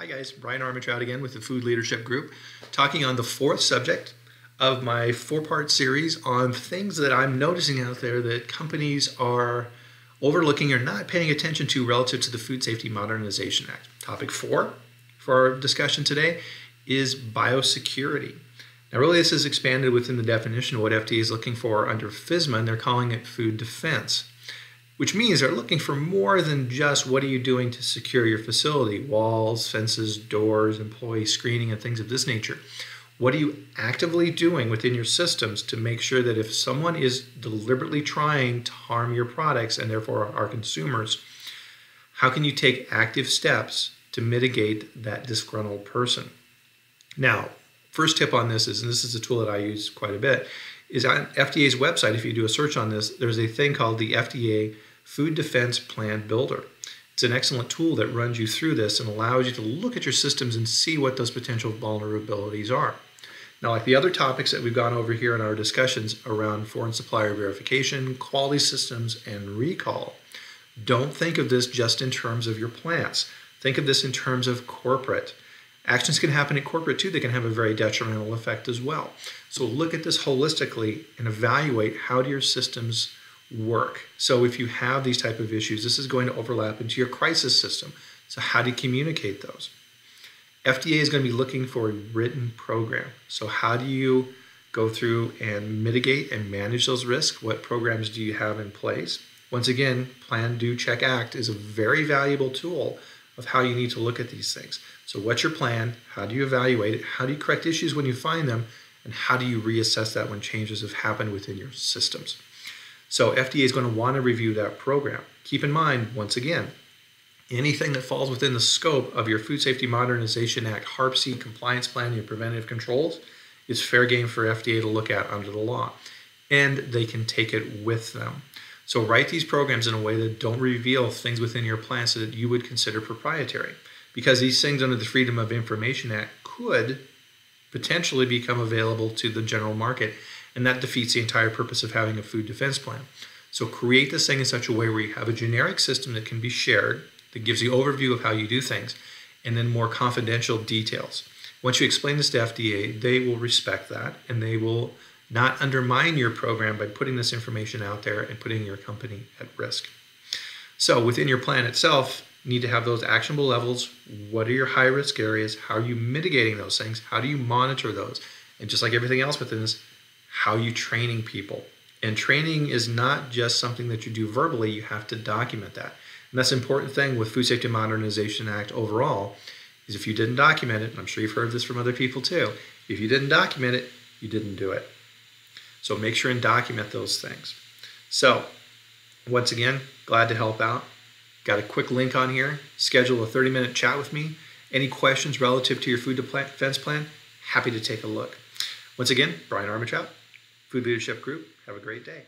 Hi, guys. Bryan Armentrout again with the Food Leadership Group, talking on the fourth subject of my four part series on things that I'm noticing out there that companies are overlooking or not paying attention to relative to the Food Safety Modernization Act. Topic four for our discussion today is biosecurity. Now, really, this is expanded within the definition of what FDA is looking for under FSMA, and they're calling it food defense which means they're looking for more than just what are you doing to secure your facility walls, fences, doors, employee screening, and things of this nature. What are you actively doing within your systems to make sure that if someone is deliberately trying to harm your products and therefore our consumers, how can you take active steps to mitigate that disgruntled person? Now, first tip on this is, and this is a tool that I use quite a bit, is on FDA's website. If you do a search on this, there's a thing called the FDA Food Defense Plan Builder. It's an excellent tool that runs you through this and allows you to look at your systems and see what those potential vulnerabilities are. Now, like the other topics that we've gone over here in our discussions around foreign supplier verification, quality systems, and recall, don't think of this just in terms of your plants. Think of this in terms of corporate. Actions can happen in corporate too, they can have a very detrimental effect as well. So look at this holistically and evaluate how do your systems work. So if you have these type of issues, this is going to overlap into your crisis system. So how do you communicate those? FDA is going to be looking for a written program. So how do you go through and mitigate and manage those risks? What programs do you have in place? Once again, Plan, Do, Check, Act is a very valuable tool of how you need to look at these things. So what's your plan? How do you evaluate it? How do you correct issues when you find them? And how do you reassess that when changes have happened within your systems? So FDA is going to want to review that program. Keep in mind, once again, anything that falls within the scope of your Food Safety Modernization Act HARP-C compliance plan, your preventive controls, is fair game for FDA to look at under the law. And they can take it with them. So write these programs in a way that don't reveal things within your plan so that you would consider proprietary. Because these things under the Freedom of Information Act could potentially become available to the general market and that defeats the entire purpose of having a food defense plan. So create this thing in such a way where you have a generic system that can be shared, that gives the overview of how you do things, and then more confidential details. Once you explain this to FDA, they will respect that and they will not undermine your program by putting this information out there and putting your company at risk. So within your plan itself, you need to have those actionable levels. What are your high risk areas? How are you mitigating those things? How do you monitor those? And just like everything else within this, how you training people. And training is not just something that you do verbally, you have to document that. And that's an important thing with Food Safety Modernization Act overall, is if you didn't document it, and I'm sure you've heard this from other people too, if you didn't document it, you didn't do it. So make sure and document those things. So once again, glad to help out. Got a quick link on here. Schedule a 30 minute chat with me. Any questions relative to your food defense plan? Happy to take a look. Once again, Bryan Armentrout, Food Leadership Group. Have a great day.